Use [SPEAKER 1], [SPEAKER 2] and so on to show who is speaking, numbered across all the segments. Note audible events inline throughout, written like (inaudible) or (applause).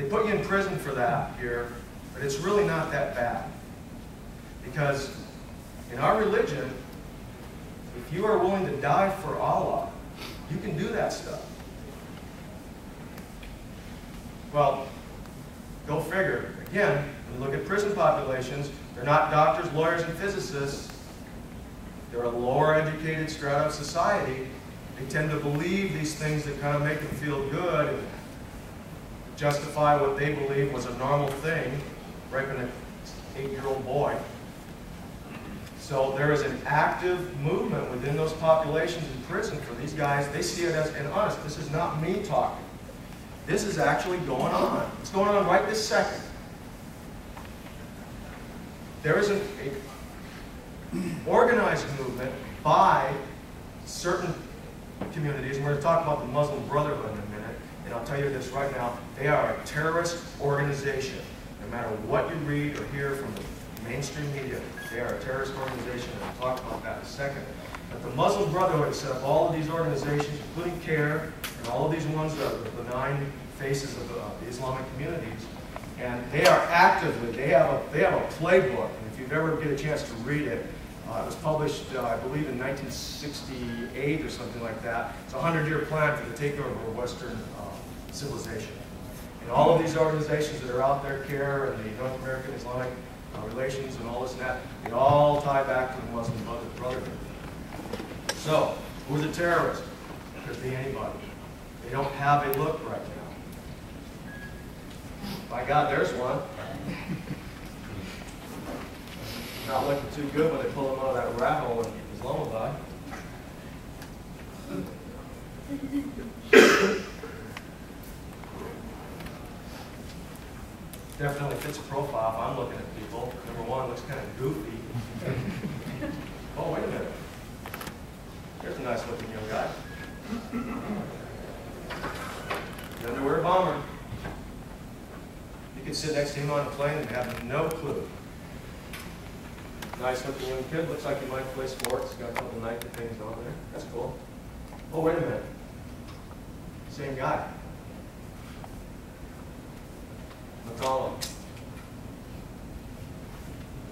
[SPEAKER 1] they put you in prison for that here, but it's really not that bad. Because in our religion, if you are willing to die for Allah, you can do that stuff. Well, go figure. Again, when you look at prison populations, they're not doctors, lawyers, and physicists. They're a lower educated strata of society. They tend to believe these things that kind of make them feel good justify what they believe was a normal thing, raping an eight-year-old boy. So there is an active movement within those populations in prison for these guys. They see it as, and honest, this is not me talking. This is actually going on. It's going on right this second. There is an organized movement by certain communities, and we're going to talk about the Muslim Brotherhood in a minute, and I'll tell you this right now, they are a terrorist organization. No matter what you read or hear from the mainstream media, they are a terrorist organization, and I'll talk about that in a second. But the Muslim Brotherhood set up all of these organizations, including CAIR, and all of these ones that are the benign faces of the, uh, the Islamic communities, and they are actively, they have a, they have a playbook, and if you ever get a chance to read it, uh, it was published, uh, I believe, in 1968 or something like that. It's a 100-year plan for the takeover of Western uh, civilization. And all of these organizations that are out there, CAIR and the North American Islamic uh, Relations and all this and that, they all tie back to the Muslim Brotherhood. So, who's a terrorist? Could be anybody. They don't have a look right now. By God, there's one. Not looking too good when they pull him out of that rat hole in Islamabad. Definitely fits a profile if I'm looking at people. Number one, looks kind of goofy. oh, wait a minute. There's a nice looking young guy. The underwear bomber. You could sit next to him on a plane and have no clue. Nice looking young kid. Looks like he might play sports. Got a couple Nike things on there. That's cool. Oh, wait a minute. Same guy. McCollum.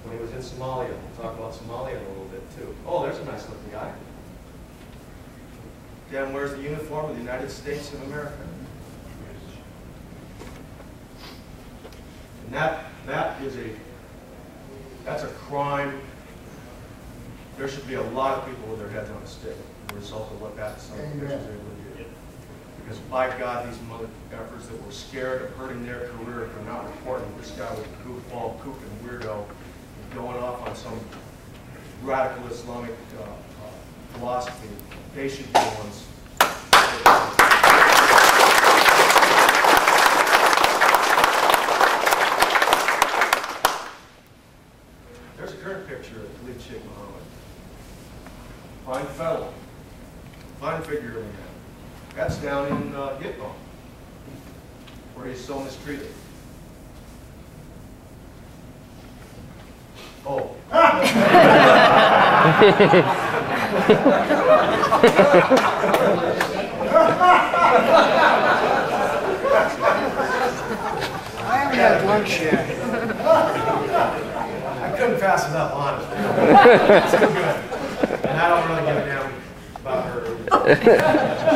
[SPEAKER 1] When he was in Somalia. We'll talk about Somalia a little bit too. Oh, there's a nice looking guy. Dan wears the uniform of the United States of America. And that, that is a, that's a crime. There should be a lot of people with their heads on a stick as a result of what that son of a bitch is able to do. Because by God, these mother efforts that were scared of hurting their career if they're not reporting this guy was a goofball, kook, and weirdo going off on some radical Islamic uh, uh, philosophy. They should be the ones. There's a current picture of Khalid Sheikh Mohammed. Fine fellow. Fine figure of a man. That's down in uh, Gitmo, where he's so mistreated. Oh.
[SPEAKER 2] I haven't had lunch yet.
[SPEAKER 1] I couldn't pass it up, honestly. It's too good. And I don't really give a damn about her.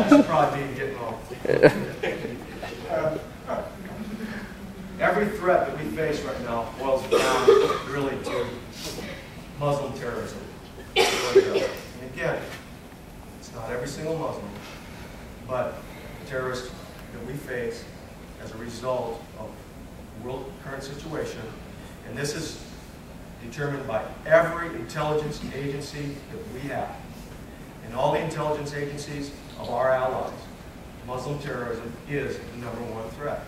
[SPEAKER 1] She's probably being getting home. Every threat that we face right now boils down really to Muslim terrorism. And again, it's not every single Muslim, but the terrorists that we face as a result of the world current situation. And this is determined by every intelligence agency that we have. And all the intelligence agencies of our allies, Muslim terrorism is the number one threat.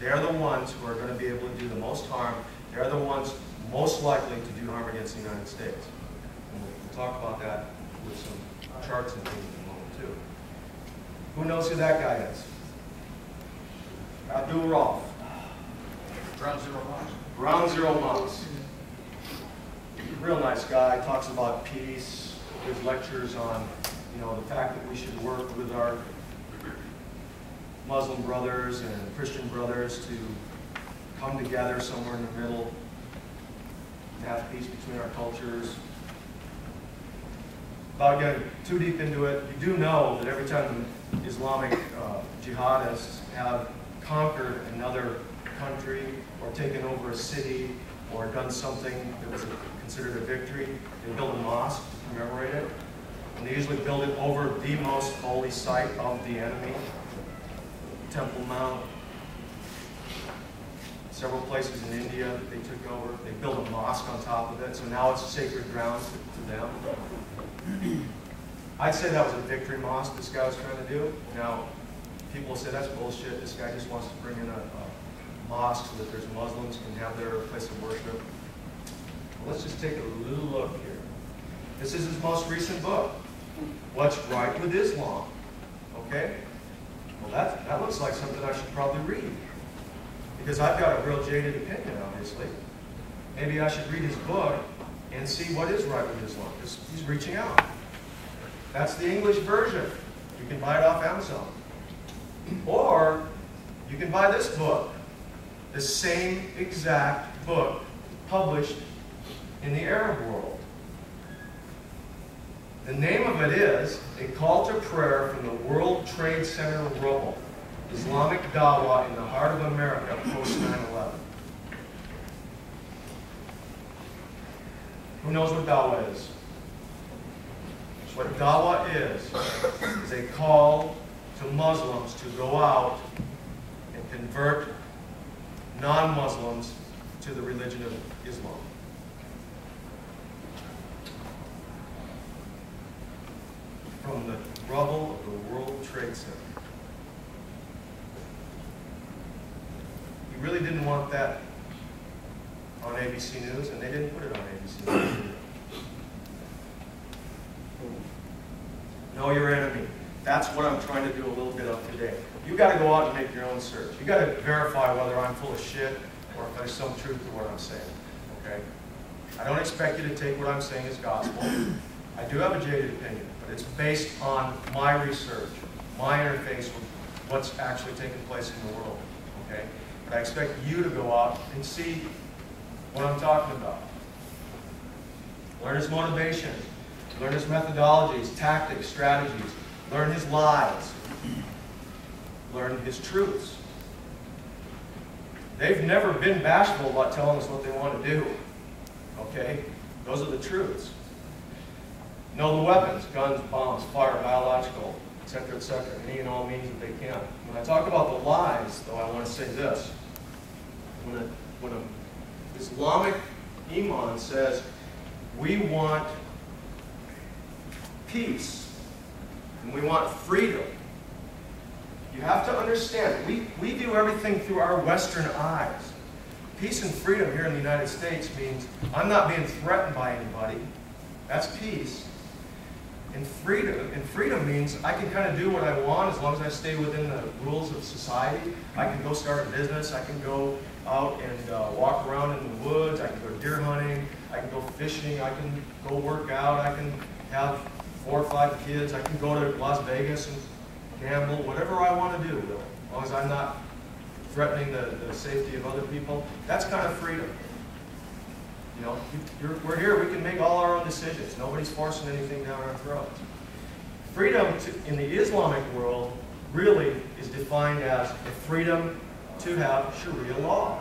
[SPEAKER 1] They're the ones who are going to be able to do the most harm. They're the ones most likely to do harm against the United States. And we'll, we'll talk about that with some charts and things in a moment, too. Who knows who that guy is? Abdul Rauf.
[SPEAKER 3] Ground zero miles.
[SPEAKER 1] Ground Zero Monks. Real nice guy, talks about peace, gives lectures on, you know, the fact that we should work with our Muslim brothers and Christian brothers to come together somewhere in the middle, and have peace between our cultures. Without getting too deep into it, you do know that every time Islamic uh, jihadists have conquered another country or taken over a city or done something that was considered a victory, they build a mosque to commemorate it. And they usually build it over the most holy site of the enemy, Temple Mount. Several places in India that they took over, they built a mosque on top of it, so now it's sacred ground to, to them. (clears throat) I'd say that was a victory mosque this guy was trying to do. Now, people say that's bullshit. This guy just wants to bring in a, a mosque so that there's Muslims can have their place of worship. Well, let's just take a little look here. This is his most recent book. What's right with Islam? Okay? Well, that, that looks like something I should probably read. Because I've got a real jaded opinion, obviously. Maybe I should read his book and see what is right with Islam. Because he's reaching out. That's the English version. You can buy it off Amazon. Or you can buy this book. The same exact book published in the Arab world. The name of it is A Call to Prayer from the World Trade Center Rubble. Islamic Dawah in the Heart of America post 9-11. Who knows what Dawah is? What Dawah is, is a call to Muslims to go out and convert non-Muslims to the religion of Islam. From the rubble of the World Trade Center. You really didn't want that on ABC News, and they didn't put it on ABC News. Know your enemy. That's what I'm trying to do a little bit of today. You got to go out and make your own search. You got to verify whether I'm full of shit or if there's some truth to what I'm saying. Okay? I don't expect you to take what I'm saying as gospel. I do have a jaded opinion, but it's based on my research, my interface with what's actually taking place in the world. Okay? But I expect you to go out and see what I'm talking about. Learn his motivation, learn his methodologies, tactics, strategies, learn his lies, learn his truths. They've never been bashful about telling us what they want to do. Okay? Those are the truths. Know the weapons, guns, bombs, fire, biological, etc., etc., any and all means that they can. When I talk about the lies, though, I want to say this. When a, when a Islamic imam says, we want peace and we want freedom, you have to understand, we, we view everything through our Western eyes. Peace and freedom here in the United States means I'm not being threatened by anybody. That's peace. And freedom, and freedom means I can kind of do what I want as long as I stay within the rules of society. I can go start a business. I can go out and uh, walk around in the woods. I can go deer hunting. I can go fishing. I can go work out. I can have four or five kids. I can go to Las Vegas and gamble. Whatever I want to do, as long as I'm not threatening the, the safety of other people. That's kind of freedom. You know, we're here, we can make all our own decisions. Nobody's forcing anything down our throats. Freedom to, in the Islamic world really is defined as the freedom to have Sharia law.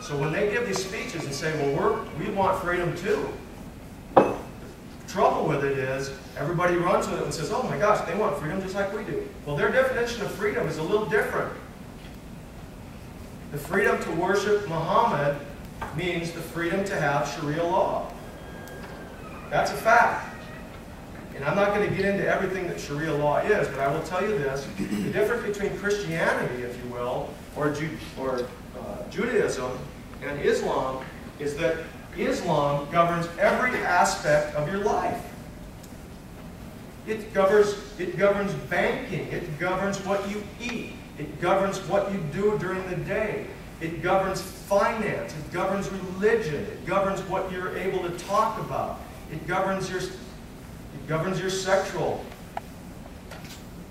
[SPEAKER 1] So when they give these speeches and say, well, we want freedom too, the trouble with it is everybody runs with it and says, oh my gosh, they want freedom just like we do. Well, their definition of freedom is a little different. The freedom to worship Muhammad means the freedom to have Sharia law. That's a fact. And I'm not going to get into everything that Sharia law is, but I will tell you this. The difference between Christianity, if you will, or, Ju or uh, Judaism and Islam is that Islam governs every aspect of your life. It governs, it governs banking. It governs what you eat. It governs what you do during the day. It governs finance. It governs religion. It governs what you're able to talk about. It governs your, it governs your sexual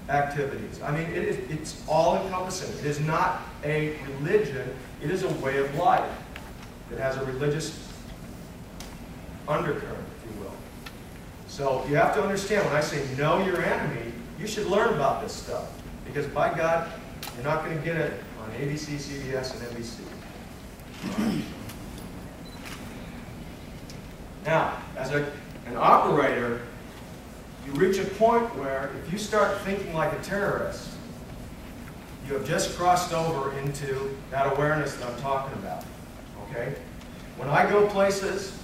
[SPEAKER 1] activities. I mean, it is, it's all encompassing. It is not a religion, it is a way of life. It has a religious undercurrent, if you will. So you have to understand, when I say know your enemy, you should learn about this stuff. Because by God, you're not going to get it on ABC, CBS, and NBC. Now, as a, an operator, you reach a point where if you start thinking like a terrorist, you have just crossed over into that awareness that I'm talking about. Okay? When I go places,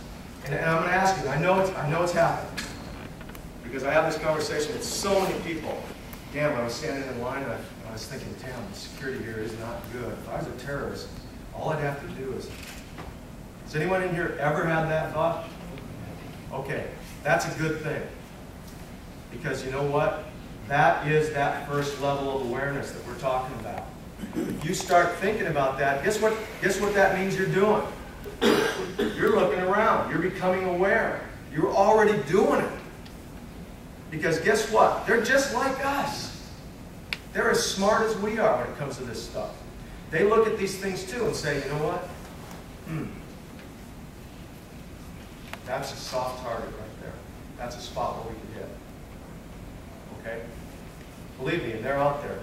[SPEAKER 1] and, and I'm going to ask you, I know it's, I know it's happened, because I have this conversation with so many people. Damn, I was standing in line and I, I was thinking, damn, the security here is not good. If I was a terrorist, all I'd have to do is. Has anyone in here ever had that thought? Okay, that's a good thing. Because you know what? That is that first level of awareness that we're talking about. If you start thinking about that, guess what, guess what that means you're doing? You're looking around. You're becoming aware. You're already doing it. Because guess what? They're just like us. They're as smart as we are when it comes to this stuff. They look at these things too and say, you know what? Hmm. That's a soft target right there. That's a spot where we can hit. Okay? Believe me, they're out there.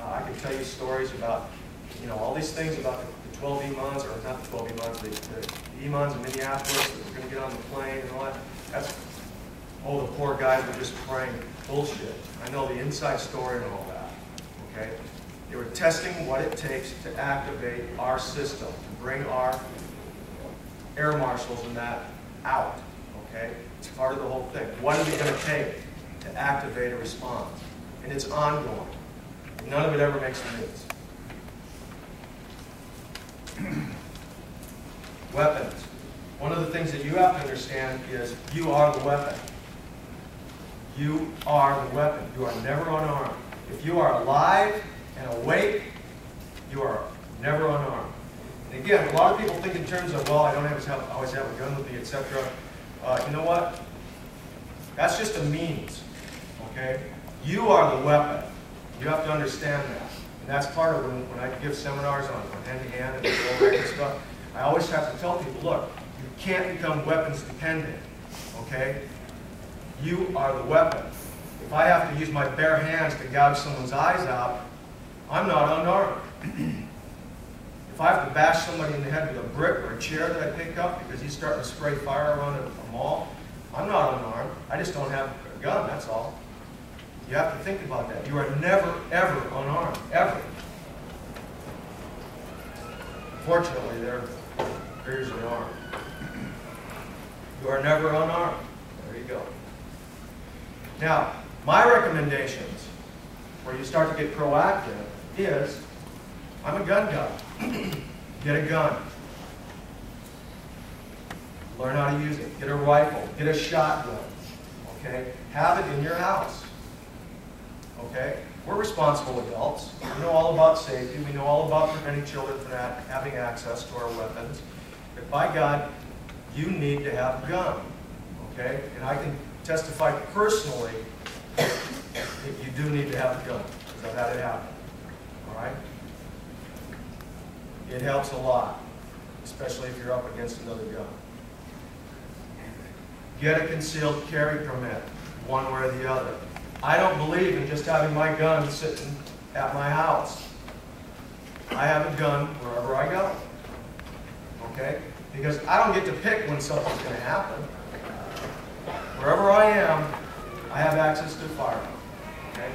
[SPEAKER 1] Uh, I can tell you stories about, you know, all these things about the, the 12 imams, or not the 12 imams, the, the, the imams in Minneapolis that were going to get on the plane and all that. That's, oh, the poor guys were just praying. Bullshit. I know the inside story and all that. Okay? They were testing what it takes to activate our system, to bring our air marshals and that out. Okay? It's part of the whole thing. What is it going to take to activate a response? And it's ongoing. None of it ever makes the news. (clears throat) Weapons. One of the things that you have to understand is you are the weapon. You are the weapon. You are never unarmed. If you are alive and awake, you are never unarmed. And again, a lot of people think in terms of, well, I don't always have, always have a gun with me, etc. Uh, you know what? That's just a means. Okay? You are the weapon. You have to understand that. And that's part of when, when I give seminars on, hand-to-hand and all that stuff. I always have to tell people, look, you can't become weapons dependent. Okay? You are the weapon. If I have to use my bare hands to gouge someone's eyes out, I'm not unarmed. if I have to bash somebody in the head with a brick or a chair that I pick up because he's starting to spray fire around a mall, I'm not unarmed. I just don't have a gun, that's all. You have to think about that. You are never, ever unarmed. Ever. Fortunately, there, there's an arm. You are never unarmed. There you go. Now, my recommendations, where you start to get proactive, is I'm a gun guy. (clears throat) get a gun. Learn how to use it. Get a rifle. Get a shotgun. Okay? Have it in your house. Okay? We're responsible adults. We know all about safety. We know all about preventing children from having access to our weapons. But by God, you need to have a gun. Okay? And I can testify personally that you do need to have a gun. Because I've had it happen. All right? It helps a lot, especially if you're up against another gun. Get a concealed carry permit, one way or the other. I don't believe in just having my gun sitting at my house. I have a gun wherever I go. Okay? Because I don't get to pick when something's going to happen. Wherever I am, I have access to firearm. Okay?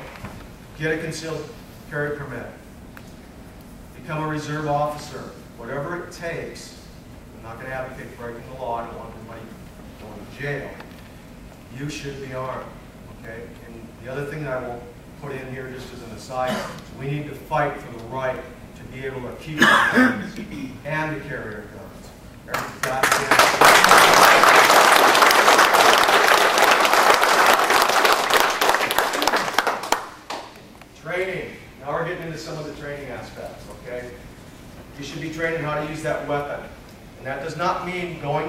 [SPEAKER 1] Get a concealed carry permit. Become a reserve officer. Whatever it takes. I'm not going to advocate breaking the law. I don't want anybody going to jail. You should be armed. Okay? And the other thing that I will put in here just as an aside, we need to fight for the right to be able to keep our guns and to carry our guns. Training. Now we're getting into some of the training aspects, okay? You should be trained in how to use that weapon. And that does not mean going